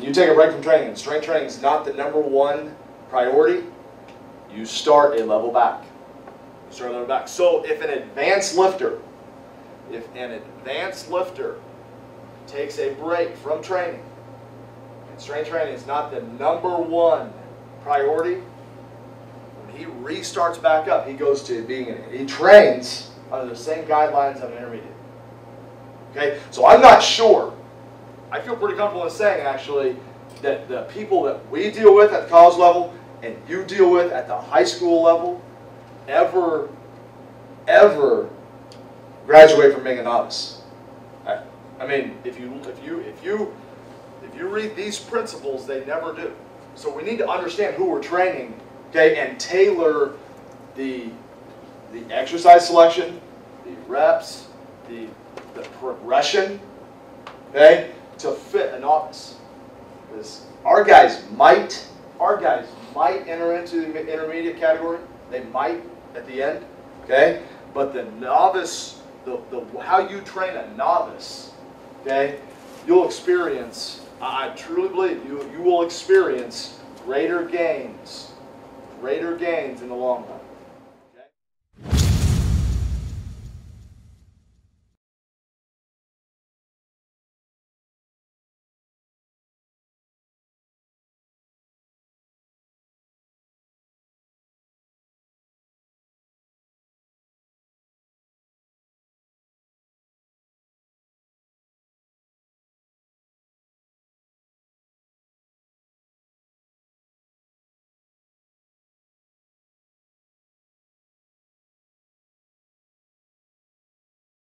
when you take a break from training strength training is not the number one priority, you start a level back. You start a level back. So if an advanced lifter, if an advanced lifter takes a break from training, and strength training is not the number one priority, when he restarts back up, he goes to being, he trains under the same guidelines of an intermediate. Okay, so I'm not sure. I feel pretty comfortable in saying actually that the people that we deal with at the college level and you deal with at the high school level ever, ever graduate from being a novice. I, I mean, if you if you if you if you read these principles, they never do. So we need to understand who we're training, okay, and tailor the the exercise selection, the reps, the the progression, okay, to fit a novice. Because our guys might, our guys might enter into the intermediate category. They might at the end, okay? But the novice, the, the how you train a novice, okay, you'll experience, I truly believe you, you will experience greater gains, greater gains in the long run.